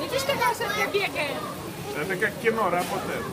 Видишь, какая все бегает? Это как кино работает.